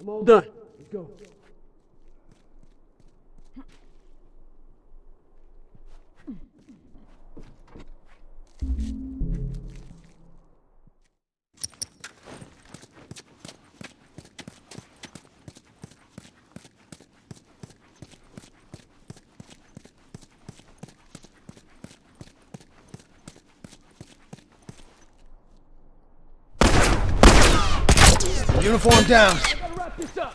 I'm all done. Let's go. Uniform down. Gotta wrap this up.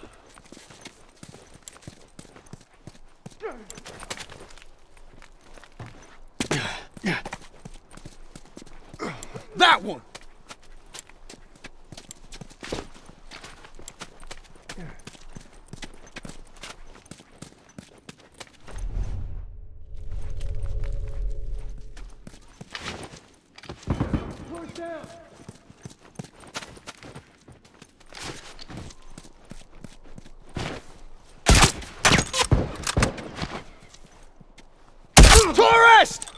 That one! Push down. Tourist!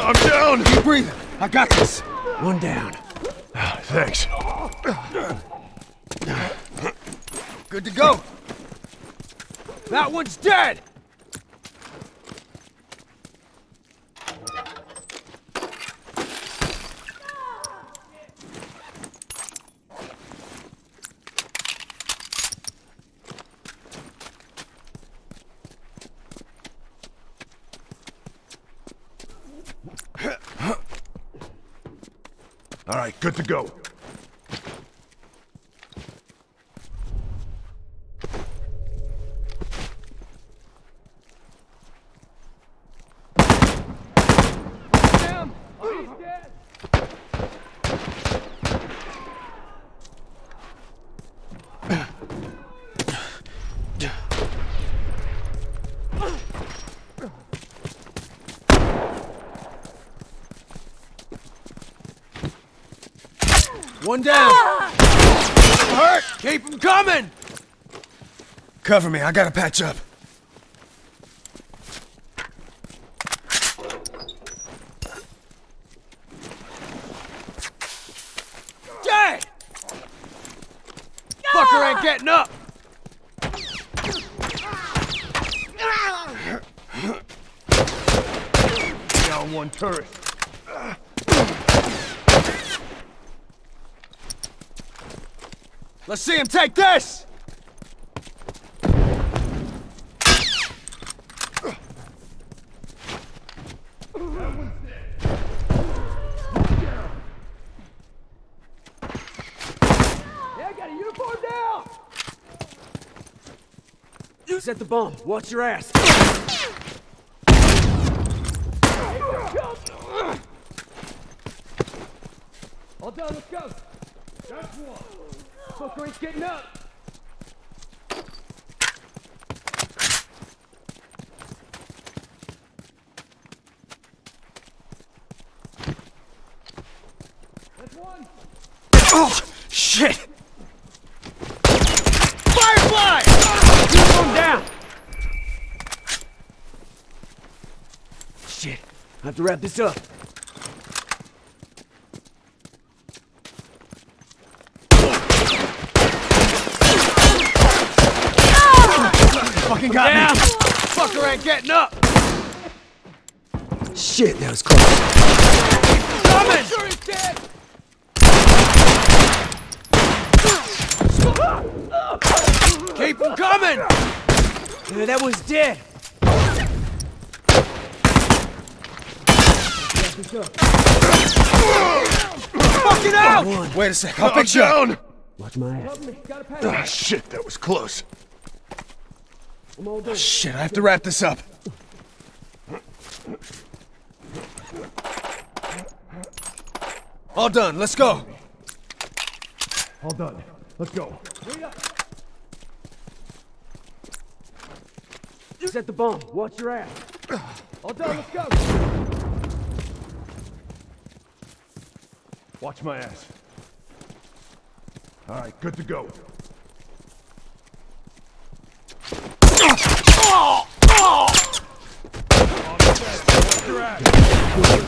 I'm down! Keep breathing. I got this. One down. Ah, thanks. Good to go. That one's dead! All right, good to go. One down. Hurt! Keep him coming! Cover me, I gotta patch up. Dead! Fucker ain't getting up! Down one turret. Let's see him take this! Yeah, got a uniform down. You set the bomb. Watch your ass. All done. Let's go. That's one. Fucker ain't getting up. That's one. Oh, shit! Firefly! Down. Shit. I have to wrap this up. Fucking got Down. me! Fucker ain't getting up! Shit, that was close. Coming! Sure he's dead! Keep him coming! Yeah, that was dead. Fucking out! One. Wait a sec, I'll I'm fix you up. down! Watch my ass. Ah, shit, that was close. I'm all done. Shit, I have to wrap this up. All done, let's go. All done. Let's go. Set the bomb. Watch your ass. All done. Let's go. Watch my ass. All right, good to go. Your ass.